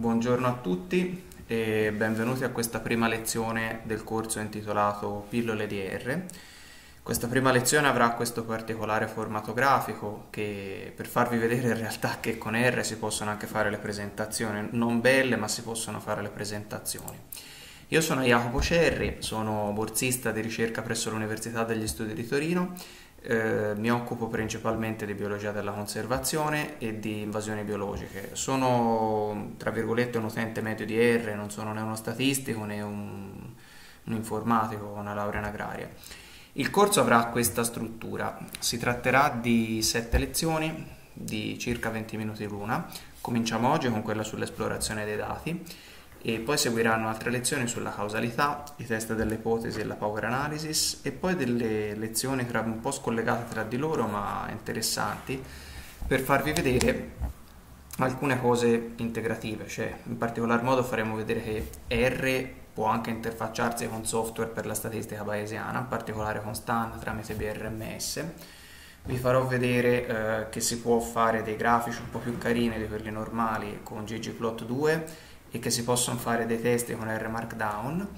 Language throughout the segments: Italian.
Buongiorno a tutti e benvenuti a questa prima lezione del corso intitolato Pillole di R. Questa prima lezione avrà questo particolare formato grafico che per farvi vedere in realtà che con R si possono anche fare le presentazioni, non belle ma si possono fare le presentazioni. Io sono Jacopo Cerri, sono borsista di ricerca presso l'Università degli Studi di Torino eh, mi occupo principalmente di biologia della conservazione e di invasioni biologiche. Sono, tra virgolette, un utente medio di R, non sono né uno statistico né un, un informatico una laurea in agraria. Il corso avrà questa struttura, si tratterà di sette lezioni di circa 20 minuti l'una. Cominciamo oggi con quella sull'esplorazione dei dati e poi seguiranno altre lezioni sulla causalità, i test delle ipotesi e la power analysis e poi delle lezioni un po' scollegate tra di loro ma interessanti per farvi vedere alcune cose integrative, cioè in particolar modo faremo vedere che R può anche interfacciarsi con software per la statistica bayesiana, in particolare con STAN tramite BRMS. Vi farò vedere eh, che si può fare dei grafici un po' più carini di quelli normali con ggplot2 e che si possono fare dei testi con R Markdown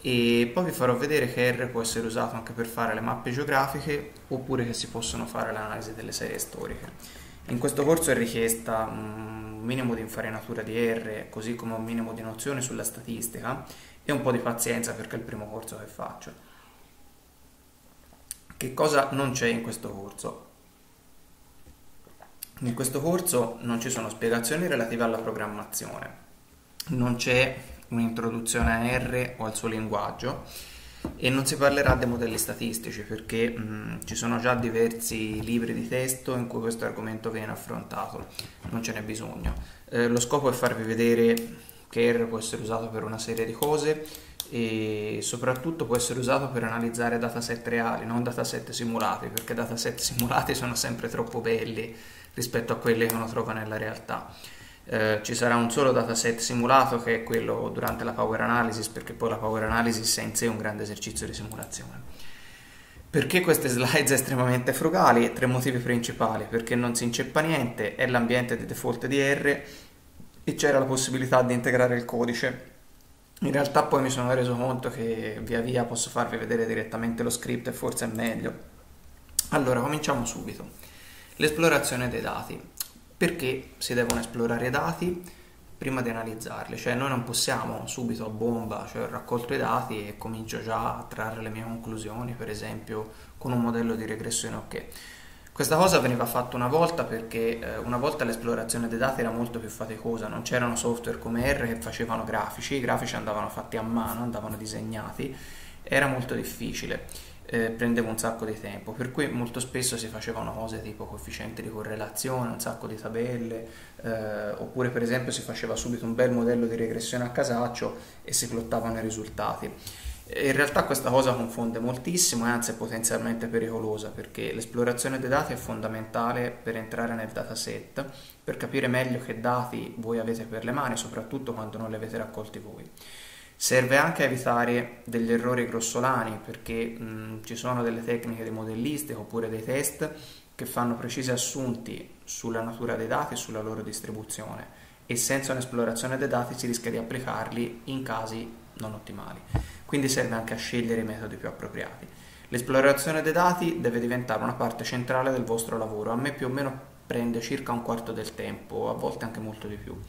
e poi vi farò vedere che R può essere usato anche per fare le mappe geografiche oppure che si possono fare l'analisi delle serie storiche. In questo corso è richiesta un minimo di infarinatura di R, così come un minimo di nozione sulla statistica e un po' di pazienza perché è il primo corso che faccio. Che cosa non c'è in questo corso? In questo corso non ci sono spiegazioni relative alla programmazione, non c'è un'introduzione a R o al suo linguaggio e non si parlerà dei modelli statistici perché mh, ci sono già diversi libri di testo in cui questo argomento viene affrontato, non ce n'è bisogno. Eh, lo scopo è farvi vedere che R può essere usato per una serie di cose e soprattutto può essere usato per analizzare dataset reali, non dataset simulati, perché dataset simulati sono sempre troppo belli rispetto a quelli che uno trova nella realtà. Eh, ci sarà un solo dataset simulato che è quello durante la power analysis perché poi la power analysis è in sé un grande esercizio di simulazione. Perché queste slide estremamente frugali? Tre motivi principali, perché non si inceppa niente, è l'ambiente di default di R e c'era la possibilità di integrare il codice. In realtà poi mi sono reso conto che via via posso farvi vedere direttamente lo script e forse è meglio. Allora, cominciamo subito. L'esplorazione dei dati perché si devono esplorare i dati prima di analizzarli, cioè noi non possiamo subito a bomba, cioè raccolto i dati e comincio già a trarre le mie conclusioni, per esempio con un modello di regressione ok. Questa cosa veniva fatta una volta perché eh, una volta l'esplorazione dei dati era molto più faticosa, non c'erano software come R che facevano grafici, i grafici andavano fatti a mano, andavano disegnati, era molto difficile eh, prendeva un sacco di tempo, per cui molto spesso si facevano cose tipo coefficiente di correlazione, un sacco di tabelle, eh, oppure per esempio si faceva subito un bel modello di regressione a casaccio e si plottavano i risultati. In realtà questa cosa confonde moltissimo e anzi è potenzialmente pericolosa perché l'esplorazione dei dati è fondamentale per entrare nel dataset, per capire meglio che dati voi avete per le mani, soprattutto quando non li avete raccolti voi. Serve anche a evitare degli errori grossolani perché mh, ci sono delle tecniche di modellistica oppure dei test che fanno precisi assunti sulla natura dei dati e sulla loro distribuzione e senza un'esplorazione dei dati si rischia di applicarli in casi non ottimali. Quindi serve anche a scegliere i metodi più appropriati. L'esplorazione dei dati deve diventare una parte centrale del vostro lavoro, a me più o meno prende circa un quarto del tempo, a volte anche molto di più.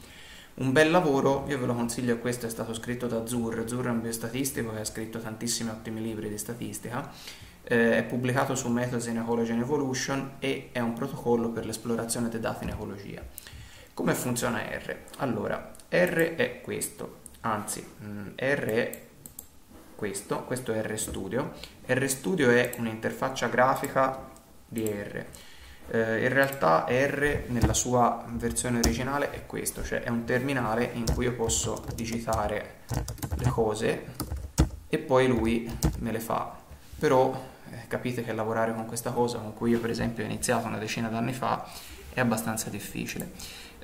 Un bel lavoro, io ve lo consiglio, questo è stato scritto da Zur, Zur è un biostatistico che ha scritto tantissimi ottimi libri di statistica, eh, è pubblicato su Methods in Ecology and Evolution e è un protocollo per l'esplorazione dei dati in ecologia. Come funziona R? Allora, R è questo, anzi, mh, mm, R è questo, questo è RStudio. RStudio è un'interfaccia grafica di R eh, in realtà R nella sua versione originale è questo, cioè è un terminale in cui io posso digitare le cose e poi lui me le fa. Però eh, capite che lavorare con questa cosa con cui io per esempio ho iniziato una decina d'anni fa è abbastanza difficile.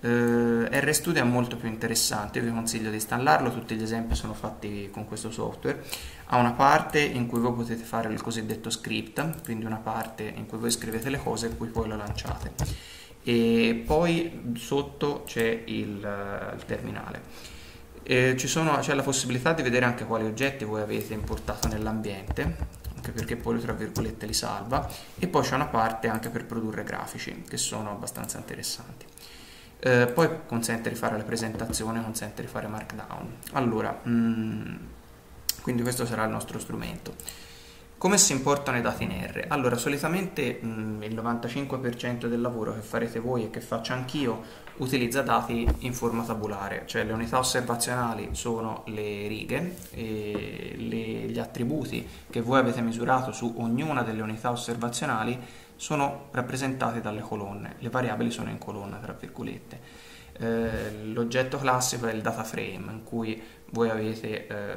Uh, RStudio è molto più interessante, vi consiglio di installarlo, tutti gli esempi sono fatti con questo software. Ha una parte in cui voi potete fare il cosiddetto script, quindi una parte in cui voi scrivete le cose e poi poi lo lanciate. e poi sotto c'è il, il terminale. Eh, c'è la possibilità di vedere anche quali oggetti voi avete importato nell'ambiente, perché poi tra virgolette li salva, e poi c'è una parte anche per produrre grafici, che sono abbastanza interessanti. Eh, poi consente di fare la presentazione, consente di fare markdown. Allora, mh, mm, quindi questo sarà il nostro strumento. Come si importano i dati in R? Allora, solitamente mh, mm, il 95% del lavoro che farete voi e che faccio anch'io utilizza dati in forma tabulare, cioè le unità osservazionali sono le righe le, gli attributi che voi avete misurato su ognuna delle unità osservazionali sono rappresentati dalle colonne, le variabili sono in colonna, tra virgolette. Eh, l'oggetto classico è il data frame in cui voi avete eh,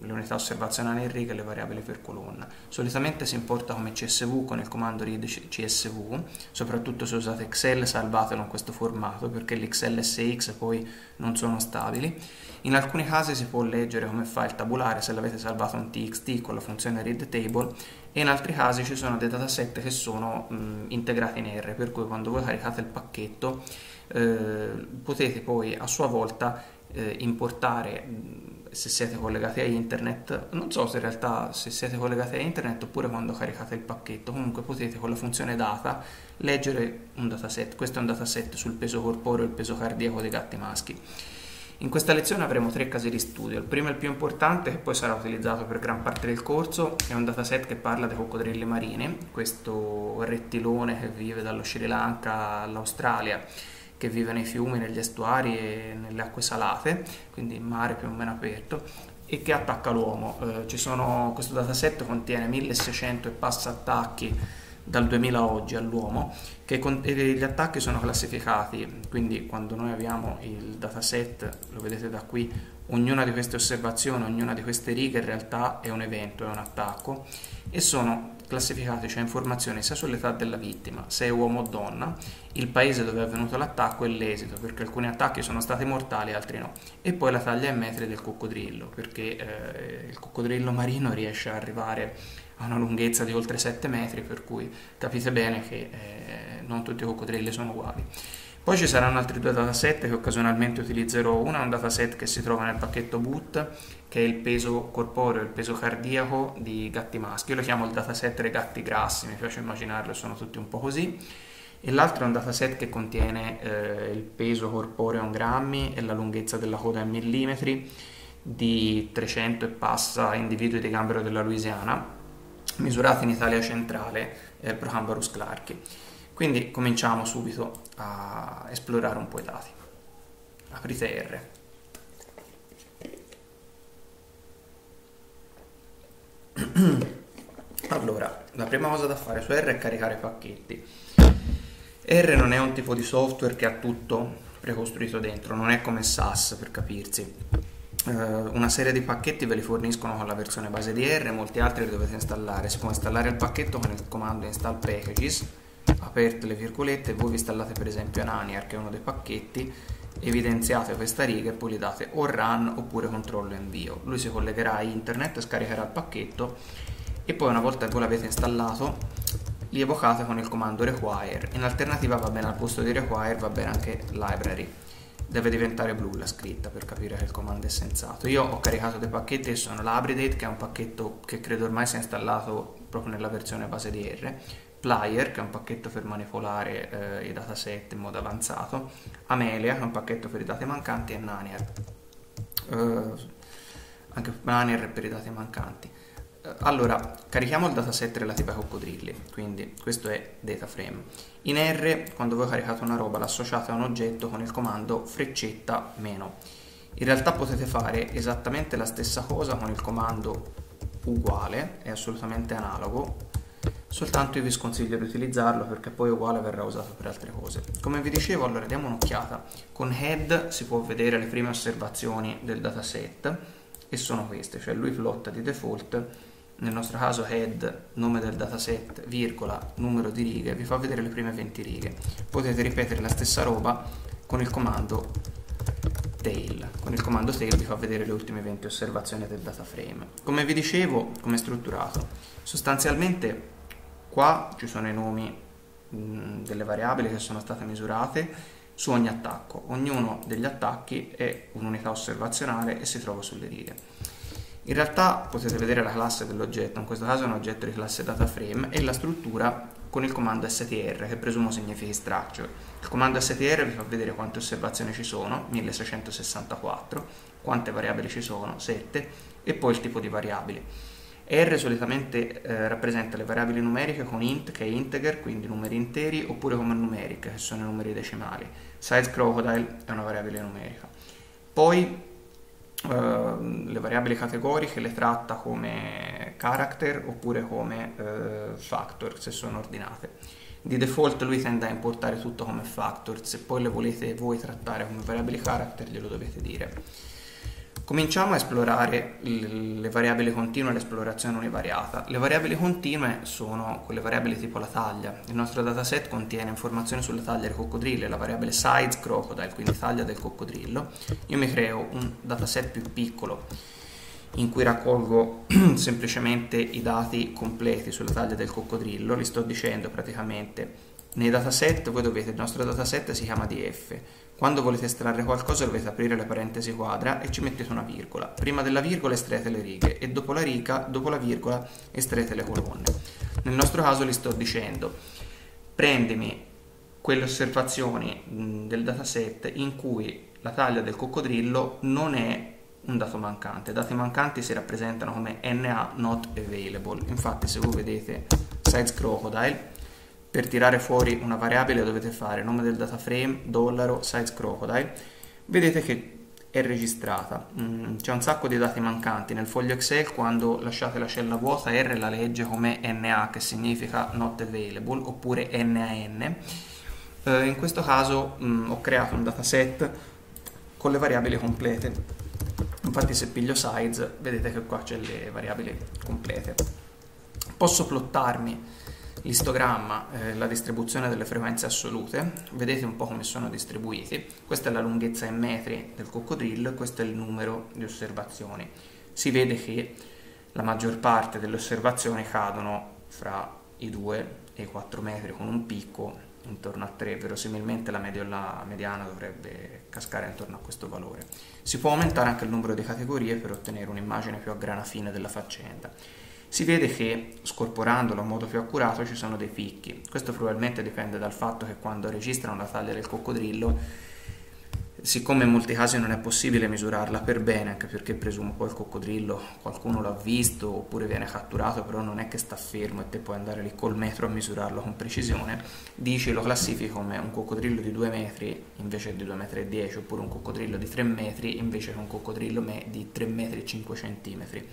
le unità osservazionali in riga e le variabili per colonna. Solitamente si importa come CSV con il comando read CSV, soprattutto se usate Excel salvatelo in questo formato perché l'XLSX poi non sono stabili. In alcuni casi si può leggere come file tabulare se l'avete salvato in TXT con la funzione readTable e in altri casi ci sono dei dataset che sono mh, integrati in R, per cui quando voi caricate il pacchetto eh, potete poi a sua volta eh, importare se siete collegati a internet, non so se in realtà se siete collegati a internet oppure quando caricate il pacchetto, comunque potete con la funzione data leggere un dataset, questo è un dataset sul peso corporeo e il peso cardiaco dei gatti maschi. In questa lezione avremo tre casi di studio. Il primo e il più importante, che poi sarà utilizzato per gran parte del corso, è un dataset che parla dei coccodrilli marini, questo rettilone che vive dallo Sri Lanka all'Australia che vive nei fiumi, negli estuari e nelle acque salate, quindi in mare più o meno aperto, e che attacca l'uomo. Eh, questo dataset contiene 1600 e passa attacchi dal 2000 a oggi all'uomo, che con, gli attacchi sono classificati, quindi quando noi abbiamo il dataset, lo vedete da qui, ognuna di queste osservazioni, ognuna di queste righe in realtà è un evento, è un attacco, e sono classificati, cioè informazioni sia sull'età della vittima, se è uomo o donna, il paese dove è avvenuto l'attacco e l'esito, perché alcuni attacchi sono stati mortali, altri no, e poi la taglia in metri del coccodrillo, perché eh, il coccodrillo marino riesce ad arrivare a una lunghezza di oltre 7 metri, per cui capite bene che eh, non tutti i coccodrilli sono uguali. Poi ci saranno altri due dataset che occasionalmente utilizzerò. Uno è un dataset che si trova nel pacchetto boot, che è il peso corporeo, il peso cardiaco di gatti maschi. Io lo chiamo il dataset dei gatti grassi, mi piace immaginarlo, sono tutti un po' così. E l'altro è un dataset che contiene eh, il peso corporeo in grammi e la lunghezza della coda in millimetri di 300 e passa individui di gambero della Louisiana, misurati in Italia centrale, eh, Procambarus clarki. Quindi cominciamo subito a esplorare un po' i dati. Aprite R. allora, la prima cosa da fare su R è caricare i pacchetti. R non è un tipo di software che ha tutto precostruito dentro, non è come SAS per capirsi. Uh, una serie di pacchetti ve li forniscono con la versione base di R, molti altri li dovete installare. Si può installare il pacchetto con il comando install packages aperte le virgolette, voi vi installate per esempio Ananiar che è uno dei pacchetti, evidenziate questa riga e poi gli date o run oppure controllo invio. Lui si collegherà a internet, scaricherà il pacchetto e poi una volta che voi l'avete installato li evocate con il comando require. In alternativa va bene al posto di require, va bene anche library. Deve diventare blu la scritta per capire che il comando è sensato. Io ho caricato dei pacchetti che sono l'Abridate, che è un pacchetto che credo ormai sia installato proprio nella versione base di R Plier, che è un pacchetto per manipolare eh, i dataset in modo avanzato, Amelia, che è un pacchetto per i dati mancanti, e Nanier, uh, anche Nanier per i dati mancanti. Allora, carichiamo il dataset relativo ai coccodrilli, quindi questo è dataframe. In R, quando voi caricate una roba, l'associate a un oggetto con il comando freccetta meno. In realtà potete fare esattamente la stessa cosa con il comando uguale, è assolutamente analogo, soltanto io vi sconsiglio di utilizzarlo perché poi uguale verrà usato per altre cose. Come vi dicevo, allora diamo un'occhiata. Con head si può vedere le prime osservazioni del dataset e sono queste, cioè lui plotta di default, nel nostro caso head, nome del dataset, virgola, numero di righe, vi fa vedere le prime 20 righe. Potete ripetere la stessa roba con il comando tail. Con il comando tail vi fa vedere le ultime 20 osservazioni del data frame. Come vi dicevo, come è strutturato? Sostanzialmente Qua ci sono i nomi mh, delle variabili che sono state misurate su ogni attacco. Ognuno degli attacchi è un'unità osservazionale e si trova sulle righe. In realtà potete vedere la classe dell'oggetto, in questo caso è un oggetto di classe dataframe e la struttura con il comando str che presumo significhi structure. Il comando str vi fa vedere quante osservazioni ci sono, 1664, quante variabili ci sono, 7, e poi il tipo di variabili. R solitamente eh, rappresenta le variabili numeriche con int che è integer, quindi numeri interi, oppure come numeric che sono i numeri decimali. Size crocodile è una variabile numerica. Poi le variabili categoriche le tratta come character oppure come eh, factor se sono ordinate. Di default lui tende a importare tutto come factor, se poi le volete voi trattare come variabili character glielo dovete dire. Cominciamo a esplorare le variabili continue e l'esplorazione univariata. Le variabili continue sono quelle variabili tipo la taglia. Il nostro dataset contiene informazioni sulla taglia del coccodrillo la variabile size crocodile, quindi taglia del coccodrillo. Io mi creo un dataset più piccolo in cui raccolgo semplicemente i dati completi sulla taglia del coccodrillo, li sto dicendo praticamente nei dataset, voi dovete, il nostro dataset si chiama DF, quando volete estrarre qualcosa dovete aprire le parentesi quadra e ci mettete una virgola. Prima della virgola estraete le righe e dopo la riga, dopo la virgola, estraete le colonne. Nel nostro caso li sto dicendo, prendimi quelle osservazioni del dataset in cui la taglia del coccodrillo non è un dato mancante. Dati mancanti si rappresentano come NA not available. Infatti se voi vedete size crocodile per tirare fuori una variabile dovete fare nome del data frame, dollaro, size crocodile. Vedete che è registrata. Mm, c'è un sacco di dati mancanti nel foglio Excel quando lasciate la cella vuota R la legge come NA che significa not available oppure NAN. Eh, in questo caso mm, ho creato un dataset con le variabili complete. Infatti se piglio size vedete che qua c'è le variabili complete. Posso plottarmi l'istogramma, eh, la distribuzione delle frequenze assolute, vedete un po' come sono distribuiti, questa è la lunghezza in metri del coccodrillo e questo è il numero di osservazioni. Si vede che la maggior parte delle osservazioni cadono fra i 2 e i 4 metri con un picco intorno a 3, verosimilmente la media la mediana dovrebbe cascare intorno a questo valore. Si può aumentare anche il numero di categorie per ottenere un'immagine più a grana fine della faccenda si vede che scorporandolo in modo più accurato ci sono dei picchi. Questo probabilmente dipende dal fatto che quando registrano la taglia del coccodrillo, siccome in molti casi non è possibile misurarla per bene, anche perché presumo poi il coccodrillo qualcuno l'ha visto oppure viene catturato, però non è che sta fermo e te puoi andare lì col metro a misurarlo con precisione, dici lo classifico come un coccodrillo di 2 metri invece di 2 metri e 10 oppure un coccodrillo di 3 metri invece che un coccodrillo di 3 metri e 5 centimetri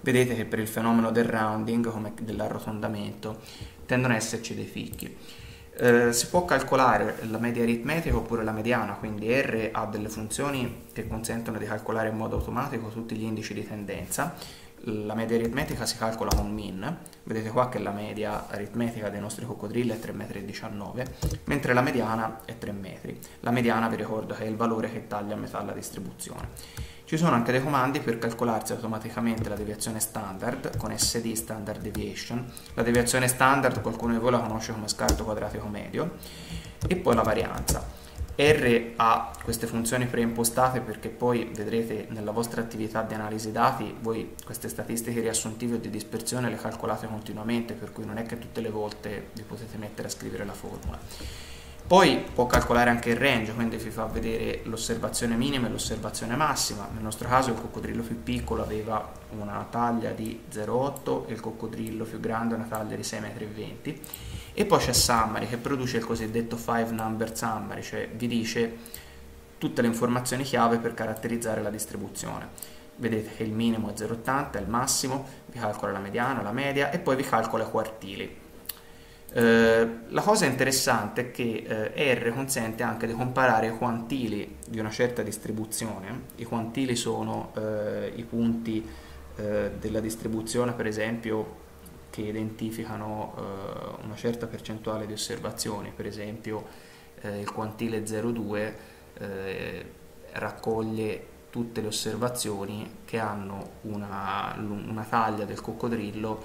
vedete che per il fenomeno del rounding, come dell'arrotondamento, tendono ad esserci dei picchi. Eh, si può calcolare la media aritmetica oppure la mediana, quindi R ha delle funzioni che consentono di calcolare in modo automatico tutti gli indici di tendenza. La media aritmetica si calcola con min, vedete qua che la media aritmetica dei nostri coccodrilli è 3,19 m, mentre la mediana è 3 metri. La mediana vi ricordo che è il valore che taglia a metà la distribuzione. Ci sono anche dei comandi per calcolarsi automaticamente la deviazione standard con SD standard deviation. La deviazione standard qualcuno di voi la conosce come scarto quadratico medio e poi la varianza. R ha queste funzioni preimpostate perché poi vedrete nella vostra attività di analisi dati voi queste statistiche riassuntive o di dispersione le calcolate continuamente per cui non è che tutte le volte vi potete mettere a scrivere la formula. Poi può calcolare anche il range, quindi vi fa vedere l'osservazione minima e l'osservazione massima. Nel nostro caso il coccodrillo più piccolo aveva una taglia di 0,8 e il coccodrillo più grande una taglia di 6,20 m. E poi c'è Summary che produce il cosiddetto 5 number summary, cioè vi dice tutte le informazioni chiave per caratterizzare la distribuzione. Vedete che il minimo è 0,80, è il massimo, vi calcola la mediana, la media e poi vi calcola i quartili eh, la cosa interessante è che eh, R consente anche di comparare i quantili di una certa distribuzione. I quantili sono eh, i punti eh, della distribuzione, per esempio, che identificano eh, una certa percentuale di osservazioni. Per esempio, il quantile 0,2 raccoglie tutte le osservazioni che hanno una, una taglia del coccodrillo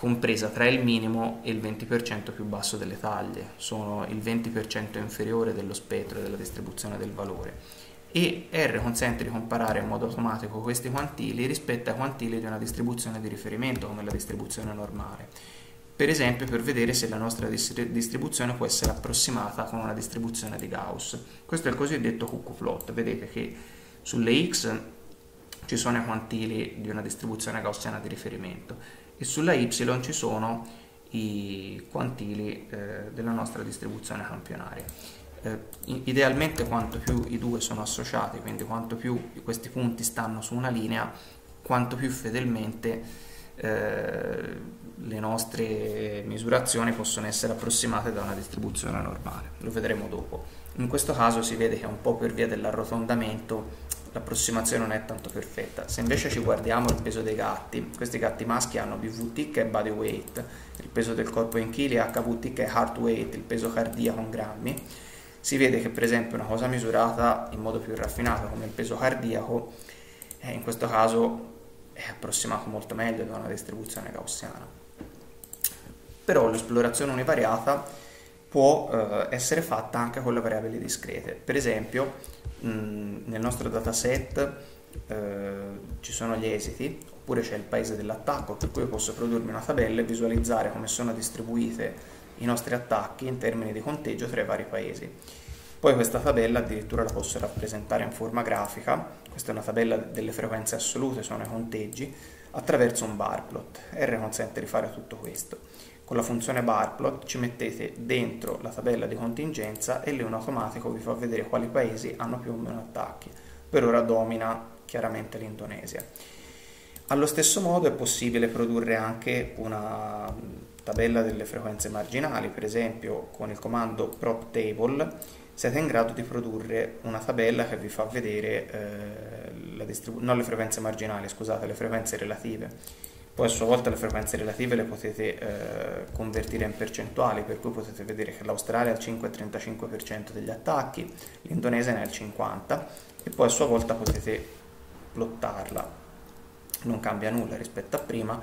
compresa tra il minimo e il 20% più basso delle taglie, sono il 20% inferiore dello spettro della distribuzione del valore e R consente di comparare in modo automatico questi quantili rispetto ai quantili di una distribuzione di riferimento come la distribuzione normale. Per esempio per vedere se la nostra distribuzione può essere approssimata con una distribuzione di Gauss. Questo è il cosiddetto cuckoo plot. Vedete che sulle X ci sono i quantili di una distribuzione gaussiana di riferimento e sulla Y ci sono i quantili eh, della nostra distribuzione campionaria eh, idealmente quanto più i due sono associati, quindi quanto più questi punti stanno su una linea, quanto più fedelmente eh, le nostre misurazioni possono essere approssimate da una distribuzione normale. Lo vedremo dopo. In questo caso si vede che un po' per via dell'arrotondamento l'approssimazione non è tanto perfetta. Se invece ci guardiamo il peso dei gatti, questi gatti maschi hanno BVT che è body weight, il peso del corpo in chili, HVT che è heart weight, il peso cardiaco in grammi, si vede che per esempio una cosa misurata in modo più raffinato come il peso cardiaco eh, in questo caso è approssimato molto meglio da una distribuzione gaussiana. Però l'esplorazione univariata può eh, essere fatta anche con le variabili discrete. Per esempio nel nostro dataset eh, ci sono gli esiti oppure c'è il paese dell'attacco per cui posso produrmi una tabella e visualizzare come sono distribuite i nostri attacchi in termini di conteggio tra i vari paesi. Poi questa tabella addirittura la posso rappresentare in forma grafica, questa è una tabella delle frequenze assolute, sono i conteggi, attraverso un bar plot. R consente di fare tutto questo. Con la funzione bar plot ci mettete dentro la tabella di contingenza e lì un automatico vi fa vedere quali paesi hanno più o meno attacchi. Per ora domina chiaramente l'Indonesia. Allo stesso modo è possibile produrre anche una tabella delle frequenze marginali, per esempio con il comando prop table siete in grado di produrre una tabella che vi fa vedere eh, non le frequenze marginali, scusate, le frequenze relative. Poi a sua volta le frequenze relative le potete eh, convertire in percentuali, per cui potete vedere che l'Australia ha il 5,35% degli attacchi, l'Indonesia ne ha il 50% e poi a sua volta potete plottarla. Non cambia nulla rispetto a prima,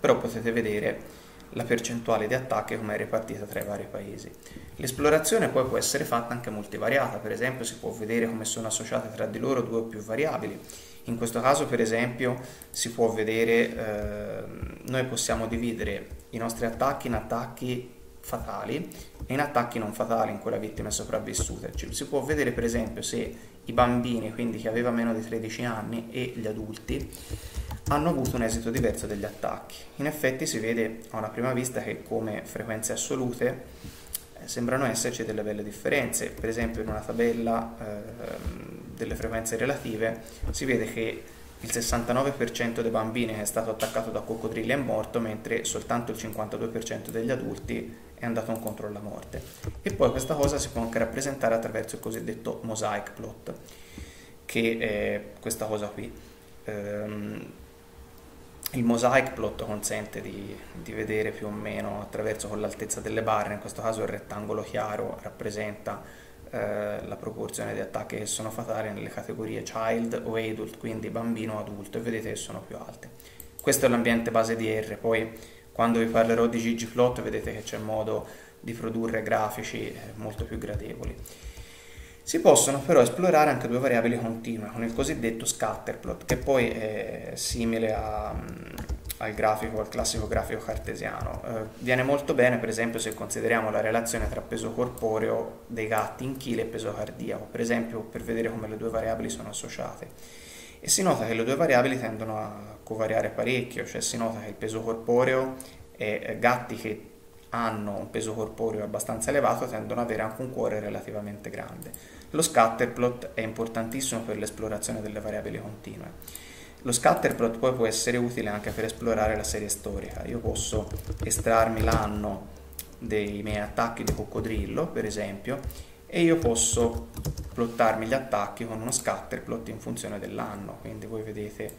però potete vedere la percentuale di attacchi come è ripartita tra i vari paesi. L'esplorazione poi può essere fatta anche multivariata, per esempio si può vedere come sono associate tra di loro due o più variabili. In questo caso per esempio si può vedere, eh, noi possiamo dividere i nostri attacchi in attacchi fatali e in attacchi non fatali in cui la vittima è sopravvissuta. Cioè, si può vedere per esempio se i bambini, quindi chi aveva meno di 13 anni, e gli adulti hanno avuto un esito diverso degli attacchi. In effetti si vede a una prima vista che come frequenze assolute eh, sembrano esserci delle belle differenze. Per esempio in una tabella eh, delle frequenze relative si vede che il 69% dei bambini è stato attaccato da coccodrilli è morto, mentre soltanto il 52% degli adulti è andato incontro alla morte. E poi questa cosa si può anche rappresentare attraverso il cosiddetto mosaic plot, che è questa cosa qui. Ehm, il mosaic plot consente di, di, vedere più o meno attraverso con l'altezza delle barre, in questo caso il rettangolo chiaro rappresenta eh, la proporzione di attacchi che sono fatali nelle categorie child o adult, quindi bambino o adulto, e vedete che sono più alte. Questo è l'ambiente base di R, poi quando vi parlerò di ggplot vedete che c'è modo di produrre grafici eh, molto più gradevoli. Si possono però esplorare anche due variabili continue con il cosiddetto scatterplot, che poi è simile a, mm, al grafico, al classico grafico cartesiano. Eh, viene molto bene, per esempio, se consideriamo la relazione tra peso corporeo dei gatti in chili e peso cardiaco, per esempio, per vedere come le due variabili sono associate. E si nota che le due variabili tendono a covariare parecchio, cioè si nota che il peso corporeo e gatti che hanno un peso corporeo abbastanza elevato tendono ad avere anche un cuore relativamente grande. Lo scatterplot è importantissimo per l'esplorazione delle variabili continue. Lo scatterplot poi può essere utile anche per esplorare la serie storica. Io posso estrarmi l'anno dei miei attacchi di coccodrillo, per esempio, e io posso plottarmi gli attacchi con uno scatterplot in funzione dell'anno. Quindi voi vedete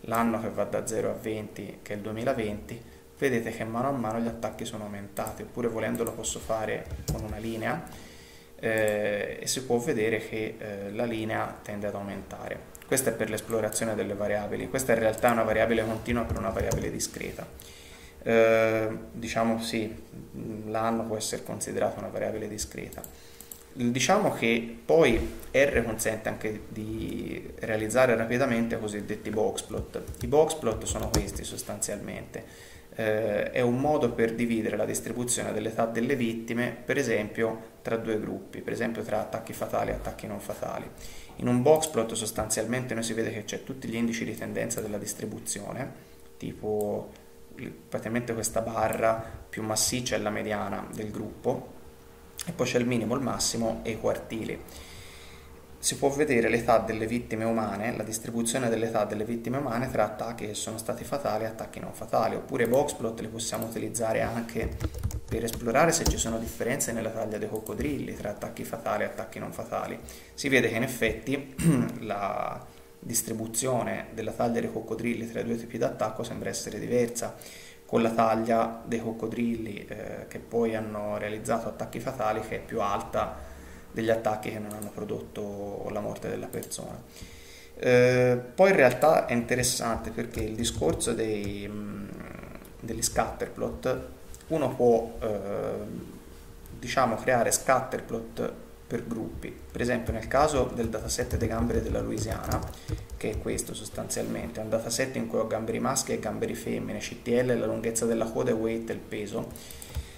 l'anno che va da 0 a 20, che è il 2020, vedete che mano a mano gli attacchi sono aumentati, oppure volendo lo posso fare con una linea eh, e si può vedere che eh, la linea tende ad aumentare. Questo è per l'esplorazione delle variabili, questa in realtà è una variabile continua per una variabile discreta. Eh, diciamo sì, l'anno può essere considerato una variabile discreta. Diciamo che poi R consente anche di realizzare rapidamente i cosiddetti boxplot. I boxplot sono questi sostanzialmente. Eh, è un modo per dividere la distribuzione dell'età delle vittime, per esempio, tra due gruppi, per esempio tra attacchi fatali e attacchi non fatali. In un boxplot sostanzialmente noi si vede che c'è tutti gli indici di tendenza della distribuzione, tipo praticamente questa barra più massiccia è la mediana del gruppo, e poi c'è il minimo, il massimo e i quartili. Si può vedere l'età delle vittime umane, la distribuzione dell'età delle vittime umane tra attacchi che sono stati fatali e attacchi non fatali, oppure boxplot li possiamo utilizzare anche per esplorare se ci sono differenze nella taglia dei coccodrilli tra attacchi fatali e attacchi non fatali. Si vede che in effetti la distribuzione della taglia dei coccodrilli tra i due tipi di attacco sembra essere diversa con la taglia dei coccodrilli eh, che poi hanno realizzato attacchi fatali che è più alta degli attacchi che non hanno prodotto la morte della persona. Eh, poi in realtà è interessante perché il discorso dei, mm, degli scatterplot, uno può eh, diciamo creare scatterplot per gruppi. Per esempio nel caso del dataset dei gamberi della Louisiana, che è questo sostanzialmente, è un dataset in cui ho gamberi maschi e gamberi femmine, CTL, la lunghezza della coda weight e il peso,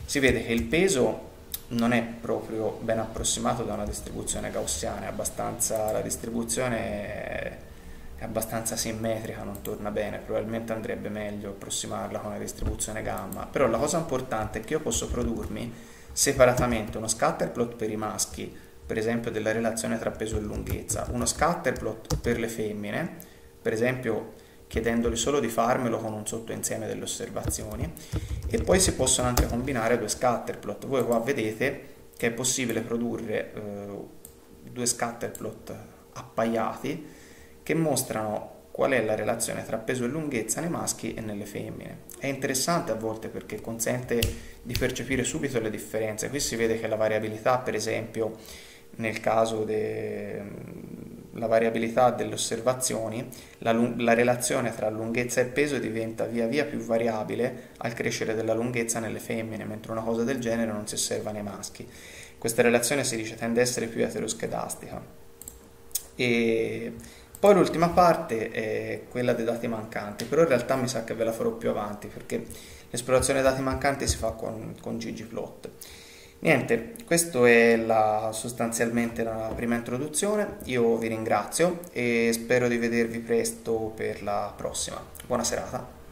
si vede che il peso non è proprio ben approssimato da una distribuzione gaussiana, la distribuzione è, è abbastanza simmetrica, non torna bene, probabilmente andrebbe meglio approssimarla con una distribuzione gamma, però la cosa importante è che io posso produrmi separatamente uno scatterplot per i maschi, per esempio della relazione tra peso e lunghezza, uno scatterplot per le femmine, per esempio chiedendoli solo di farmelo con un sottoinsieme delle osservazioni, e poi si possono anche combinare due scatterplot. Voi qua vedete che è possibile produrre eh, due scatterplot appaiati che mostrano qual è la relazione tra peso e lunghezza nei maschi e nelle femmine. È interessante a volte perché consente di percepire subito le differenze. Qui si vede che la variabilità, per esempio, nel caso della variabilità delle osservazioni, la, la, relazione tra lunghezza e peso diventa via via più variabile al crescere della lunghezza nelle femmine, mentre una cosa del genere non si osserva nei maschi. Questa relazione si dice tende a essere più eteroschedastica. E poi l'ultima parte è quella dei dati mancanti, però in realtà mi sa che ve la farò più avanti perché l'esplorazione dei dati mancanti si fa con, con ggplot. Niente, questa è la, sostanzialmente la prima introduzione, io vi ringrazio e spero di vedervi presto per la prossima. Buona serata.